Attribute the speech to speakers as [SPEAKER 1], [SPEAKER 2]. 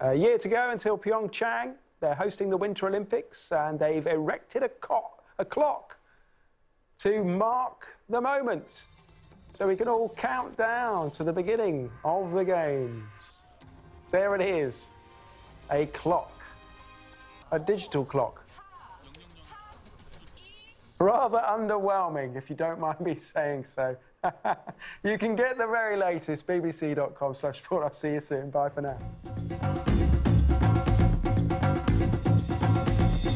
[SPEAKER 1] A year to go until Pyeongchang. They're hosting the Winter Olympics and they've erected a, a clock to mark the moment so we can all count down to the beginning of the games. There it is a clock, a digital clock. Rather underwhelming, if you don't mind me saying so. you can get the very latest bbc.com slash sport. I'll see you soon. Bye for now.